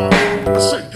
I say,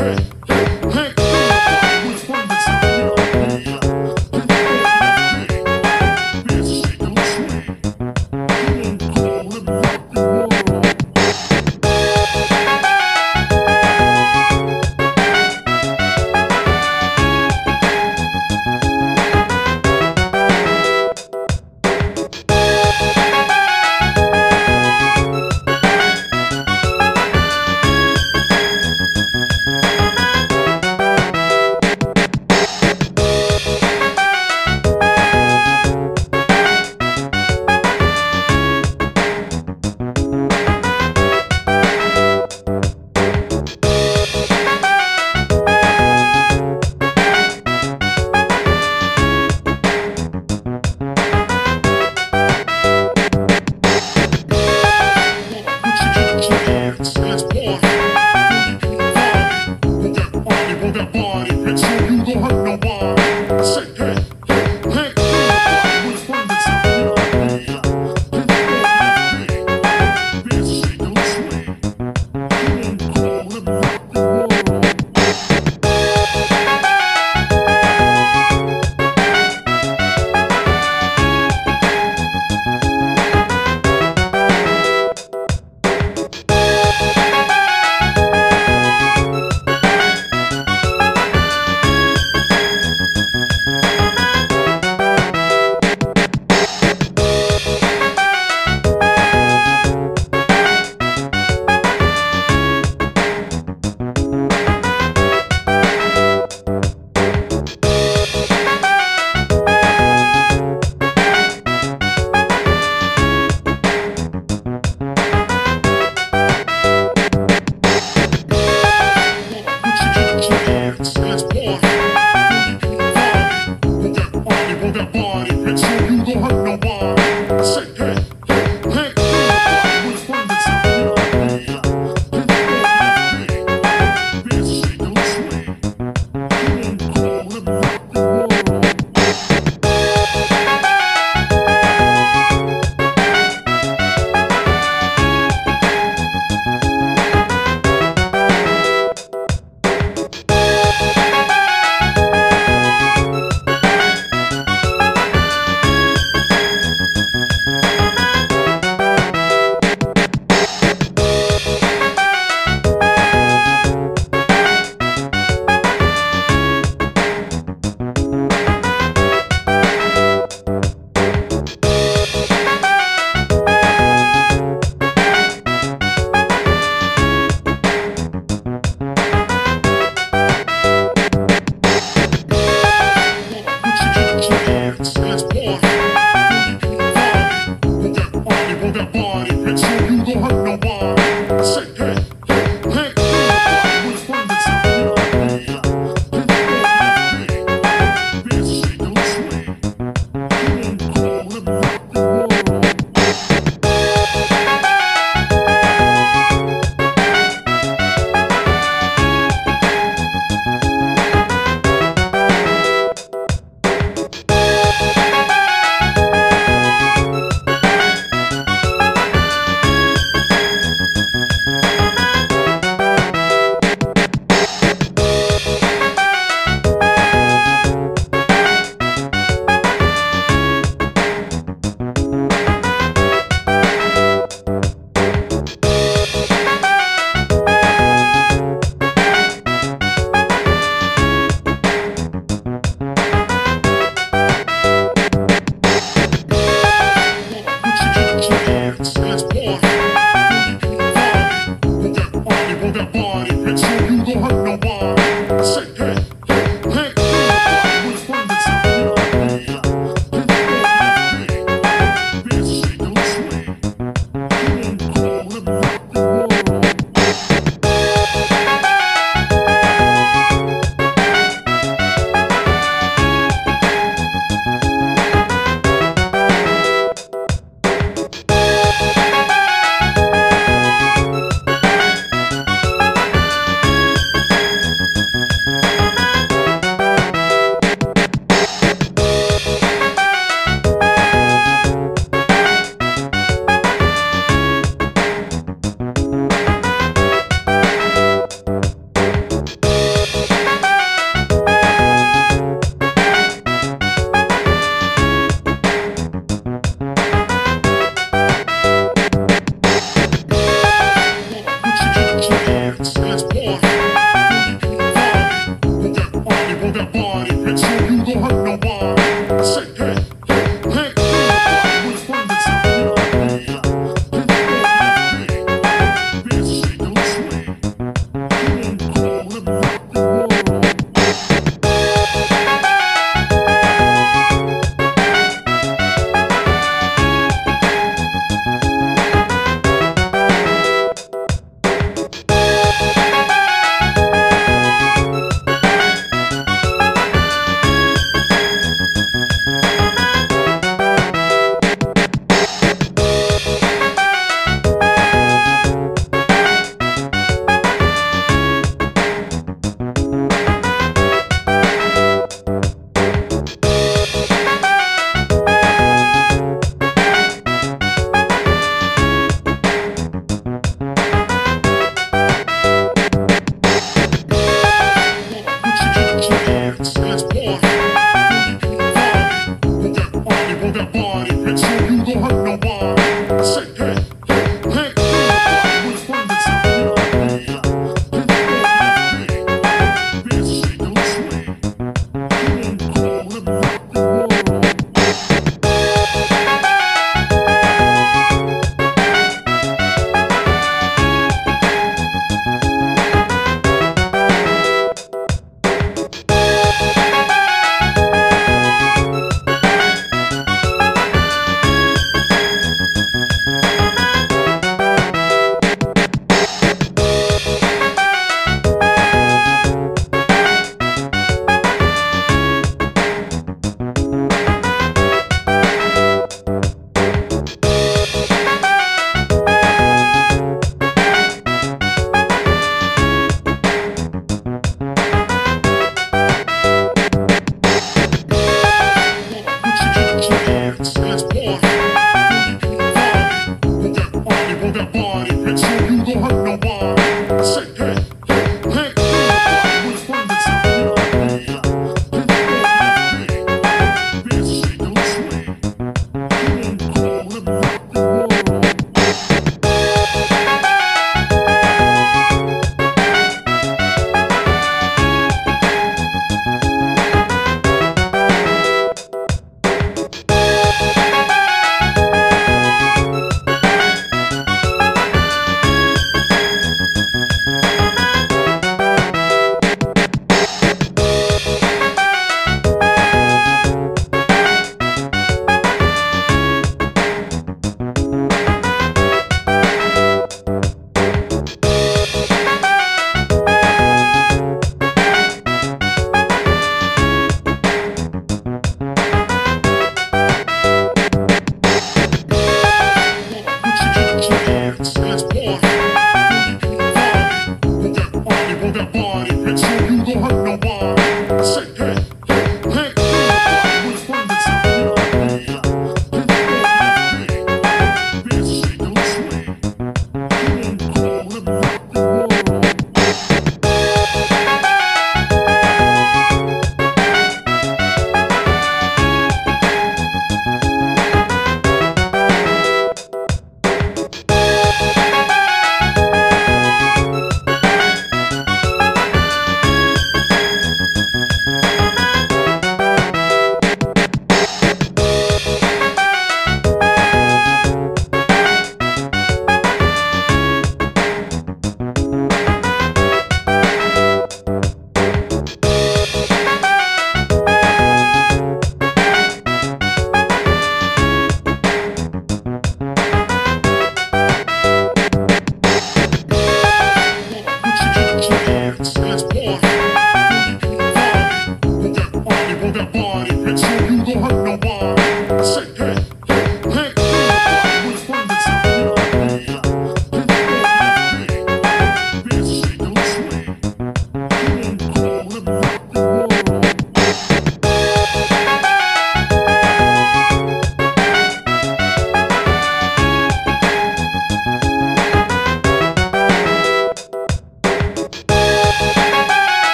nobody, you don't hurt no one.